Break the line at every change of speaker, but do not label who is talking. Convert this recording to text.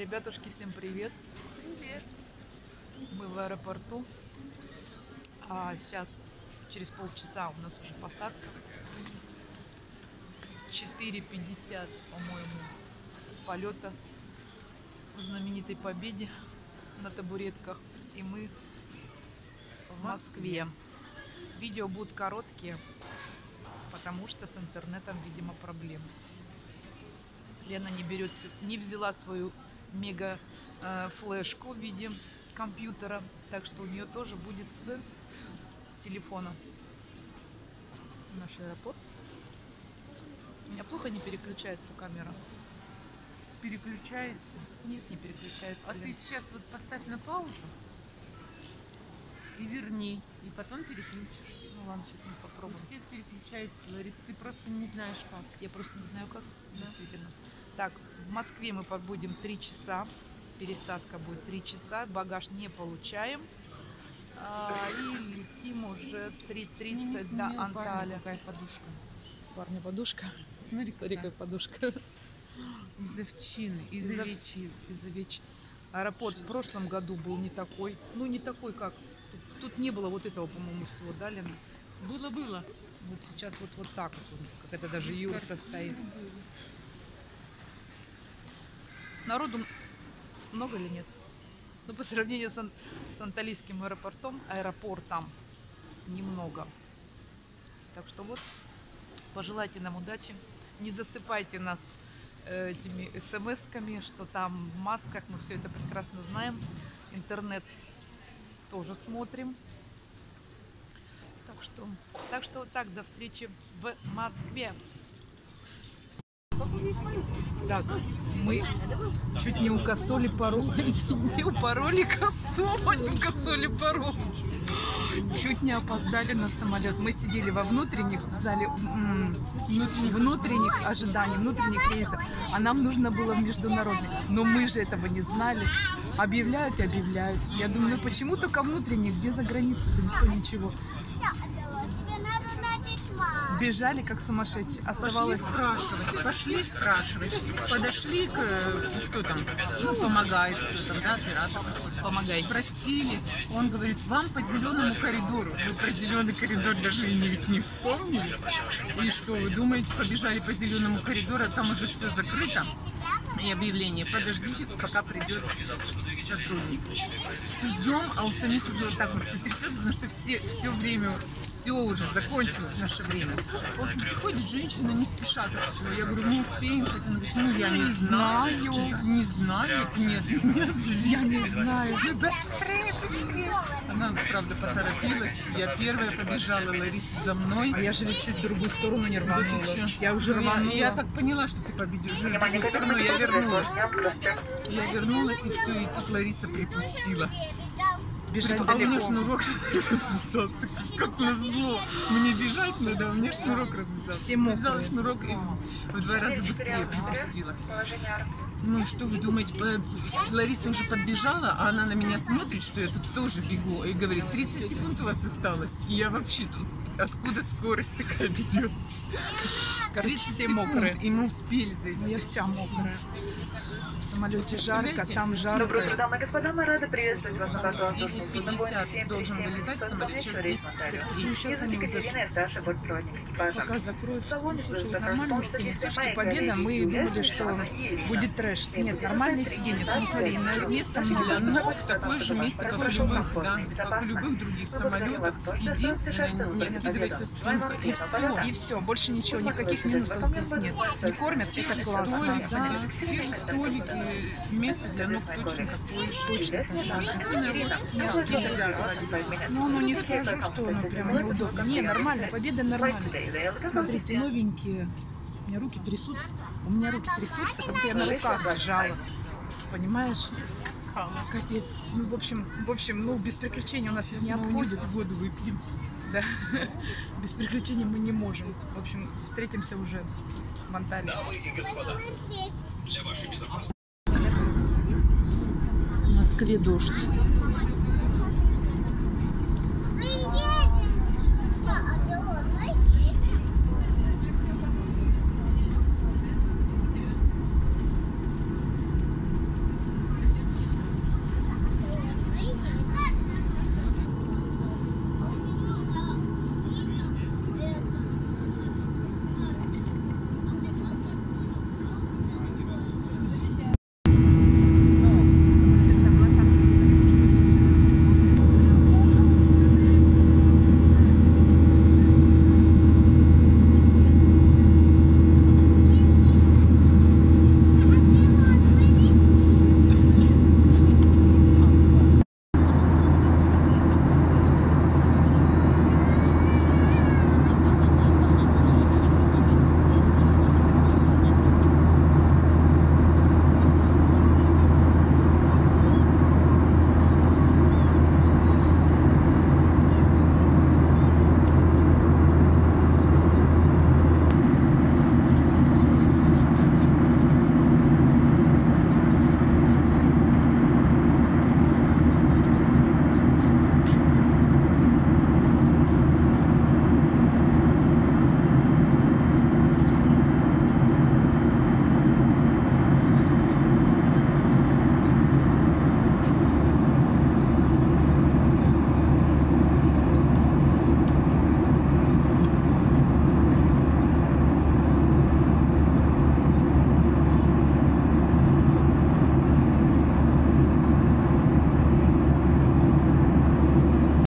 Ребятушки, всем привет.
Привет.
Мы в аэропорту. А сейчас через полчаса у нас уже посадка. 4.50, по-моему, полета в знаменитой победе на табуретках. И мы в Москве. Видео будут короткие, потому что с интернетом, видимо, проблемы. Лена не берет, не взяла свою мега э, флешку в виде компьютера, так что у нее тоже будет с телефона. Наш аэропорт. У меня плохо не переключается камера.
Переключается.
Нет, не переключается.
А
Лен.
ты сейчас вот поставь на паузу и верни, и потом переключишь.
Ну ладно, сейчас мы попробуем.
всех переключается, Ларис, ты просто не знаешь как.
Я просто не знаю как. Действительно. Так, в Москве мы побудем 3 часа. Пересадка будет 3 часа. Багаж не получаем. А, и летим уже 3.30 до Анталия.
какая подушка.
Парня подушка.
Смотри,
Смотри,
какая.
подушка.
Из овчины, из
Из. Из овечьей. Аэропорт в прошлом году был не такой. Ну, не такой, как. Тут, не было вот этого, по-моему, всего, да, Лена?
Было-было.
Вот сейчас вот, вот так вот, как это даже
Без
юрта стоит. Народу много или нет? Ну, по сравнению с, Ан- с Анталийским аэропортом, аэропортом немного. Так что вот, пожелайте нам удачи. Не засыпайте нас э, этими смс-ками, что там в масках, мы все это прекрасно знаем. Интернет тоже смотрим. Так что, так что так, до встречи в Москве. Так, мы чуть не укосоли пару, не упороли косу, а не укосоли пару. Чуть не опоздали на самолет. Мы сидели во внутренних в зале внутренних, ожиданий, внутренних рейсов, а нам нужно было в международных. Но мы же этого не знали. Объявляют и объявляют. Я думаю, ну почему только внутренних? Где за границу-то никто ничего? Бежали как сумасшедшие.
Пошли
Оставалось
спрашивать, пошли спрашивать. Подошли к, кто там, ну, помогает, кто там, да, оператор.
помогай.
Спросили, он говорит, вам по зеленому коридору. Вы про зеленый коридор даже и не, ведь не вспомнили. И что, вы думаете, побежали по зеленому коридору, а там уже все закрыто? И объявление, подождите, пока придет сотрудник. Ждем, а у самих уже вот так вот все трясется, потому что все, все время, все уже закончилось наше время. В общем, приходит женщина, не спеша так все. Я говорю, мы успеем, хоть она говорит, ну я не знаю. Не знаю, нет, меня
Я не знаю.
Быстрее. Она, правда, поторопилась. Я первая побежала, Лариса за мной.
А я же ведь чуть в другую сторону не
Да
рванула.
чё?
Я уже
Ну, я,
рванула.
я так поняла, что ты победишь в другую сторону, я вернулась. Я вернулась, и все, и тут Лариса припустила.
Бежать
а у меня
далеко.
шнурок развязался, как, назло. Мне бежать надо, а у меня шнурок развязался.
Все
Я
мокрые.
взяла шнурок и в два раза быстрее припустила. Ну что вы думаете, Лариса уже подбежала, а она на меня смотрит, что я тут тоже бегу, и говорит, 30 секунд у вас осталось. И я вообще тут, откуда скорость такая ведется?
Короче,
30
все мокрые.
и мы успели за эти
Я вся мокрая. В самолете жарко, там
Доброе
жарко.
утро, дамы и господа, мы рады приветствовать вас на борту.
10.50 должен вылетать самолет, сейчас 10.53.
Ну, сейчас они
экипажа.
пока закроют. Сиденья.
полностью
Слушайте, победа, мы думали, что будет трэш. Нет, нормальные сиденья. Ну, смотри, на место
Для ног такое же место, как в любых, да, как в любых других самолетах. Единственное, не откидывается спинка, и все.
И все, больше ничего, никаких минусов здесь нет. Не кормят,
Те
это
же
классно.
столики, да, те же столики, место для ног точно такое же. Единственное, вот мелки
Ну, ну не скажу, что оно прям неудобно. Не, нормально, победа нормально. Смотрите, новенькие. У меня руки трясутся. У меня руки трясутся, как будто я на руках бежала. Понимаешь? Капец. Ну, в общем, в общем, ну, без приключений у нас не
Мы у них
обходится.
воду выпьем.
Да. Без приключений мы не можем. В общем, встретимся уже в Анталии. В Москве дождь.